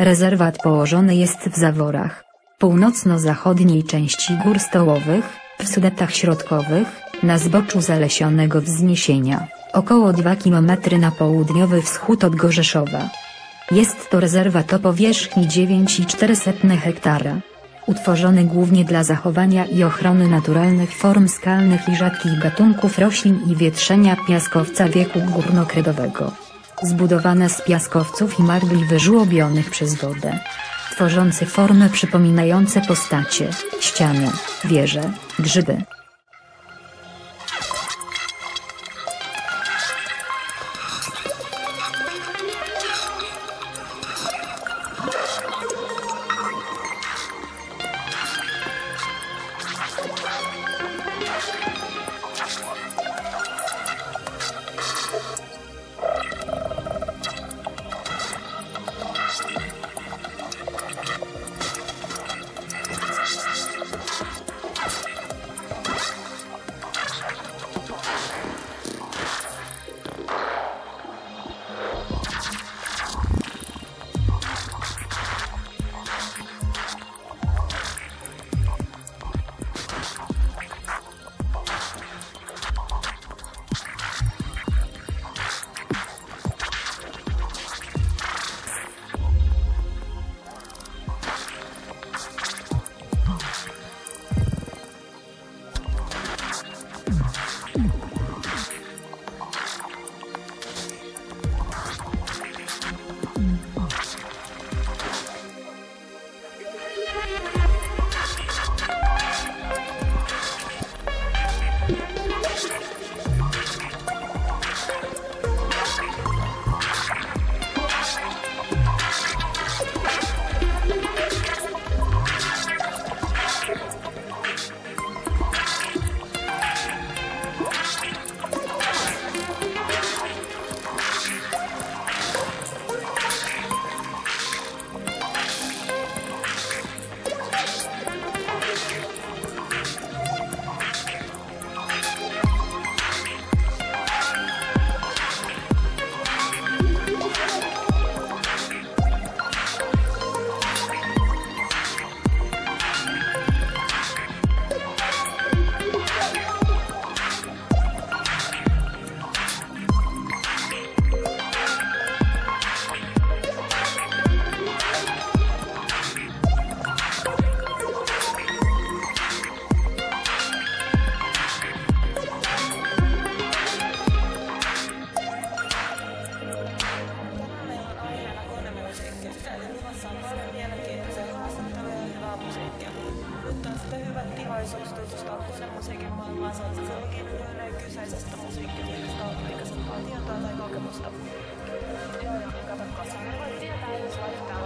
Rezerwat położony jest w Zaworach, północno-zachodniej części Gór Stołowych, w Sudetach Środkowych, na zboczu zalesionego wzniesienia, około 2 km na południowy wschód od Gorzeszowa. Jest to rezerwat o powierzchni 9,4 hektara. Utworzony głównie dla zachowania i ochrony naturalnych form skalnych i rzadkich gatunków roślin i wietrzenia piaskowca wieku górnokredowego. Zbudowane z piaskowców i magli wyżłobionych przez wodę. Tworzący formy przypominające postacie, ściany, wieże, grzyby. hyvät tilaisuustutus Stockholmin musiikin maailmaan saa silloinkin löydetä kyseisestä musiikkityylistä aikaisempaa tietoa tai kokemusta. Joo, joo, katsokaa, se on hyvä tietää, jos laittaa